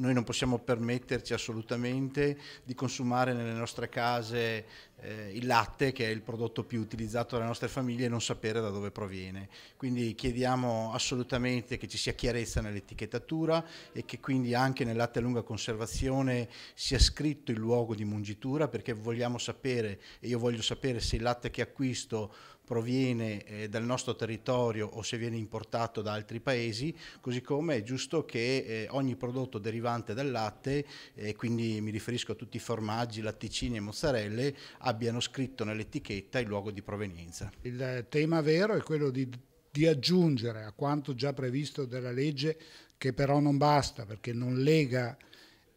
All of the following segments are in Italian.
Noi non possiamo permetterci assolutamente di consumare nelle nostre case eh, il latte, che è il prodotto più utilizzato dalle nostre famiglie, e non sapere da dove proviene. Quindi chiediamo assolutamente che ci sia chiarezza nell'etichettatura e che quindi anche nel latte a lunga conservazione sia scritto il luogo di mungitura, perché vogliamo sapere, e io voglio sapere se il latte che acquisto proviene eh, dal nostro territorio o se viene importato da altri paesi, così come è giusto che eh, ogni prodotto derivante dal latte, eh, quindi mi riferisco a tutti i formaggi, latticini e mozzarelle, abbiano scritto nell'etichetta il luogo di provenienza. Il tema vero è quello di, di aggiungere a quanto già previsto dalla legge, che però non basta perché non lega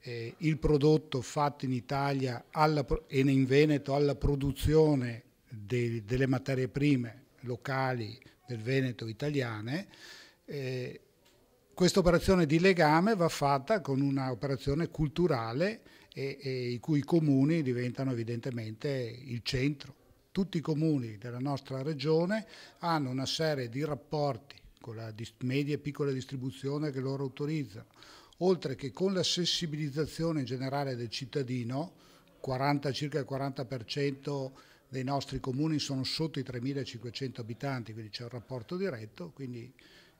eh, il prodotto fatto in Italia alla, e in Veneto alla produzione de, delle materie prime locali del Veneto italiane, eh, questa operazione di legame va fatta con un'operazione culturale e, e i cui comuni diventano evidentemente il centro. Tutti i comuni della nostra regione hanno una serie di rapporti con la media e piccola distribuzione che loro autorizzano, oltre che con la sensibilizzazione generale del cittadino, 40, circa il 40% dei nostri comuni sono sotto i 3.500 abitanti, quindi c'è un rapporto diretto, quindi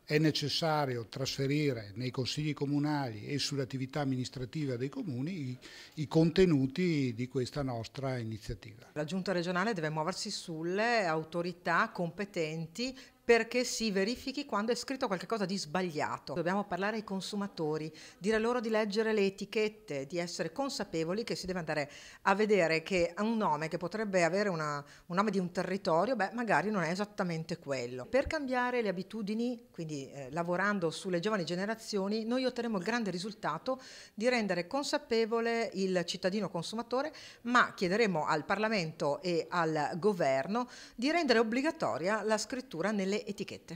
è necessario trasferire nei consigli comunali e sulle attività amministrative dei comuni i, i, contenuti di questa nostra iniziativa. La giunta regionale deve muoversi sulle autorità competenti perché si verifichi quando è scritto qualcosa di sbagliato. Dobbiamo parlare ai consumatori, dire loro di leggere le etichette, di essere consapevoli che si deve andare a vedere che un nome che potrebbe avere una, un nome di un territorio, beh, magari non è esattamente quello. Per cambiare le abitudini, quindi eh, lavorando sulle giovani generazioni, noi otterremo il grande risultato di rendere consapevole il cittadino consumatore, ma chiederemo al Parlamento e al governo di rendere obbligatoria la scrittura nelle le etichette.